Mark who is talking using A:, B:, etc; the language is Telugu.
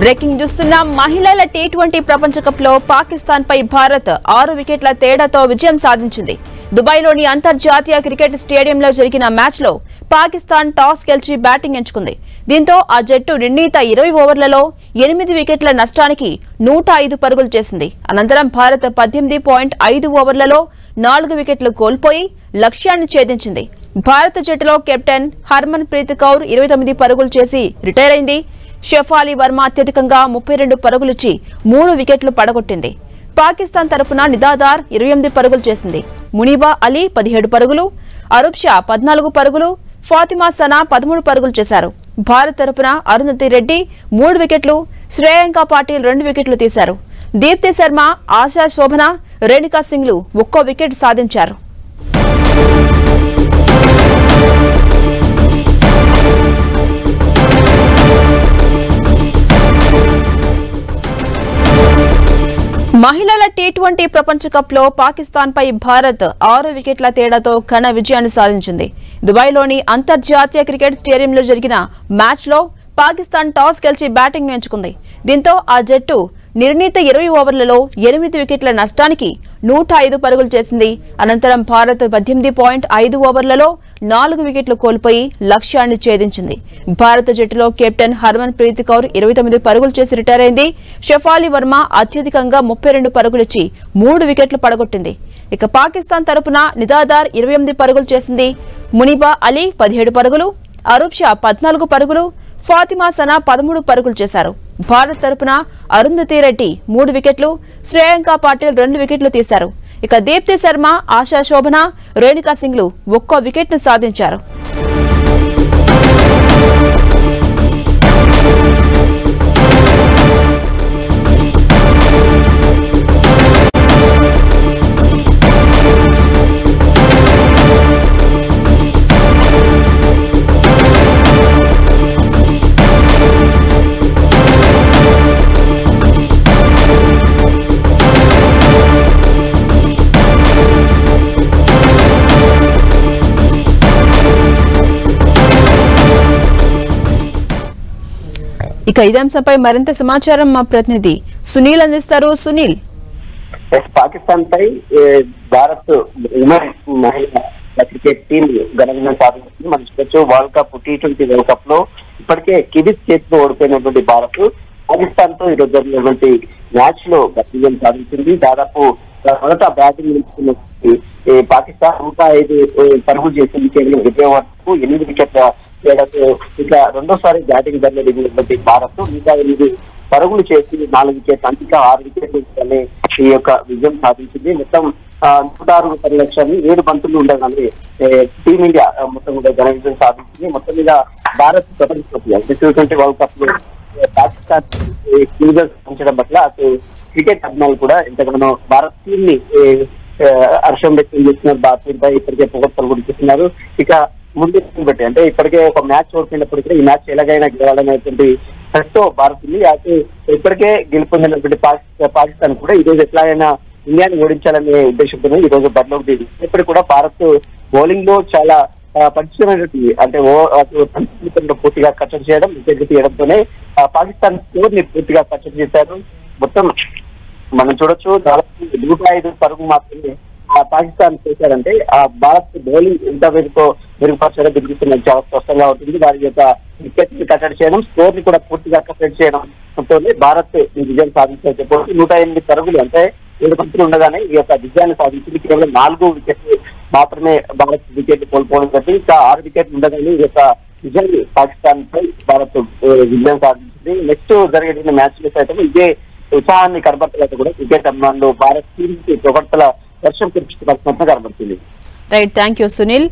A: బ్రేకింగ్ చూస్తున్నాం మహిళల టీ ట్వంటీ ప్రపంచ కప్లో పాకిస్తాన్ పై భారత్ ఆరు వికెట్ల తేడాతో విజయం సాధించింది. దుబాయ్లోని అంతర్జాతీయ క్రికెట్ స్టేడియంలో జరిగిన మ్యాచ్లో పాకిస్తాన్ టాస్ గెలిచి బ్యాటింగ్ ఎంచుకుంది. దీంతో ఆ జట్టు నిర్ణీత ఇరవై ఓవర్లలో ఎనిమిది వికెట్ల నష్టానికి నూట ఐదు పరుగులు చేసింది. అనంతరం భారత్ పద్దెనిమిది పాయింట్ ఐదు ఓవర్లలో నాలుగు వికెట్లు కోల్పోయి లక్ష్యాన్ని ఛేదించింది. భారత జట్టులో కెప్టెన్ హర్మన్ ప్రీత్ కౌర్ ఇరవై తొమ్మిది పరుగులు చేసి రిటైర్ అయింది. షెఫాలి వర్మ అత్యధికంగా ముప్పై రెండు పరుగులిచ్చి మూడు వికెట్లు పడగొట్టింది. పాకిస్తాన్ తరపున నిదాదార్ ఇరవై ఎనిమిది పరుగులు చేసింది. మునీబా అలీ పదిహేడు పరుగులు అరూబ్ షా పద్నాలుగు పరుగులు ఫాతిమా సనా పదమూడు పరుగులు చేశారు. భారత్ తరపున అరుంధతి రెడ్డి మూడు వికెట్లు శ్రేయాంక పాటిల్ రెండు వికెట్లు తీశారు. దీప్తి శర్మ ఆశా శోభన రేణుకా సింగ్లు ఒక్కో వికెట్ సాధించారు. మహిళల టీ ట్వంటీ ప్రపంచ కప్లో పాకిస్తాన్పై భారత్ ఆరు వికెట్ల తేడాతో ఘన విజయాన్ని సాధించింది. దుబాయ్లోని అంతర్జాతీయ క్రికెట్ స్టేడియంలో జరిగిన మ్యాచ్లో పాకిస్తాన్ టాస్ గెలిచి బ్యాటింగ్ ఎంచుకుంది. దీంతో ఆ జట్టు నిర్ణీత ఇరవై ఓవర్లలో ఎనిమిది వికెట్ల నష్టానికి నూట ఐదు పరుగులు చేసింది. అనంతరం భారత్ పద్దెనిమిది పాయింట్ ఐదు ఓవర్లలో నాలుగు వికెట్లు కోల్పోయి లక్ష్యాన్ని ఛేదించింది. భారత జట్టులో కెప్టెన్ హర్మన్ ప్రీత్ కౌర్ ఇరవై తొమ్మిది పరుగులు చేసి రిటైర్ అయింది. షెఫాలి వర్మ అత్యధికంగా ముప్పై రెండు పరుగులిచ్చి మూడు వికెట్లు పడగొట్టింది. ఇక పాకిస్తాన్ తరపున నిదాదార్ ఇరవై ఎనిమిది పరుగులు చేసింది. మునిబా అలీ పదిహేడు పరుగులు అరూప్ షా పద్నాలుగు పరుగులు ఫాతిమా సనా పదమూడు పరుగులు చేశారు. భారత్ తరపున అరుంధతి రెడ్డి మూడు వికెట్లు శ్రేయాంక పాటిల్ రెండు వికెట్లు తీశారు. ఇక దీప్తి శర్మ ఆశా శోభన రేణుకా సింగ్లు ఒక్కో వికెట్ను సాధించారు. ఇక ఇదే అంశంపై మరింత సమాచారం మా ప్రతినిధి సునీల్ అందిస్తారు. సునీల్.
B: పాకిస్తాన్ పై భారత్ క్రికెట్ టీం ఘనంగా సాధించింది. మనం చూడొచ్చు world cup T twenty world కప్లో ఇప్పటికే కివీస్ చేతిలో ఓడిపోయినటువంటి భారత్ పాకిస్తాన్తో ఈరోజు జరిగినటువంటి మ్యాచ్లో విజయం సాధించింది. దాదాపు మొదట బ్యాటింగ్ పాకిస్తాన్ నూట ఐదు పరుగులు చేసింది కేవలం విజయం వరకు ఎనిమిది వికెట్ల తేడాతో ఇక రెండోసారి బ్యాటింగ్ ధరలో దిగినటువంటి భారత్ మిగతా ఎనిమిది పరుగులు చేసి నాలుగు వికెట్లు అంతిక ఆరు వికెట్లు ఈ యొక్క విజయం సాధించింది. మొత్తం నూట ఆరు పరిలక్షాన్ని ఏడు బంతులు ఉండగానే టీమిండియా మొత్తం కూడా ఘన విజయం సాధించింది. మొత్తం మీద భారత్ ప్రపంచ ట్వంటీ వరల్డ్ కప్లో పాకిస్తాన్ ఉంచడం పట్ల అటు క్రికెట్ అభిమానులు కూడా ఎంతగానో భారత్ టీమ్ని హర్షం వ్యక్తం చేస్తున్నారు భారత్ పై ఇప్పటికే పొగడ్తలు కూడా చేస్తున్నారు ఇక ముందు బట్టి అంటే ఇప్పటికే ఒక మ్యాచ్ ఓడిపోయినప్పటికీ ఈ మ్యాచ్ ఎలాగైనా గెలవాలనేటువంటి తో భారత్ ఉంది అటు ఇప్పటికే గెలుపొందినటువంటి పాకిస్తాన్ కూడా ఈ రోజు ఎట్లాగైనా ఇండియాని ఓడించాలనే ఉద్దేశంతో ఈ రోజు బరిలోకి దిగింది. ఇప్పటికి కూడా భారత్ బౌలింగ్లో చాలా పరిచయమైనటువంటి అంటే ఓ పూర్తిగా కట్టడి చేయడం వికెట్లు తీయడంతోనే పాకిస్తాన్ స్కోర్ని పూర్తిగా కట్టడి చేశారు. మొత్తం మనం చూడొచ్చు దాదాపు నూట ఐదు పరుగు మాత్రమే ఆ పాకిస్తాన్ చేశారంటే ఆ భారత్ బౌలింగ్ ఎంత మెరుగు మెరుగుపరచారో దిగుతున్న చాలా స్పష్టంగా ఉంటుంది. వారి యొక్క వికెట్ని కట్టడి చేయడం స్కోర్ని కూడా పూర్తిగా కట్టడి చేయడం భారత్ ఈ విజయం సాధించారు చెప్పవచ్చు నూట ఎనిమిది పరుగులు అంటే ఏడు పంతులు ఉండగానే ఈ యొక్క విజయాన్ని సాధించింది. కేవలం నాలుగు వికెట్లు మాత్రమే భారత్ వికెట్ కోల్పోవడం జరిగింది. ఇంకా ఆరు వికెట్లు ఉండగానే ఈ యొక్క విజయాన్ని పాకిస్తాన్ పై భారత్ విజయం సాధించింది. కాబట్టి నెక్స్ట్ జరిగేటువంటి మ్యాచ్లో సైతం ఇదే ఉత్సాహాన్ని కనబడతలేదు కూడా క్రికెట్ అభిమానులు భారత్ టీం కి పొగడ్తల వర్షం కురిపించినట్టు కనబడుతుంది.
A: Right thank you Sunil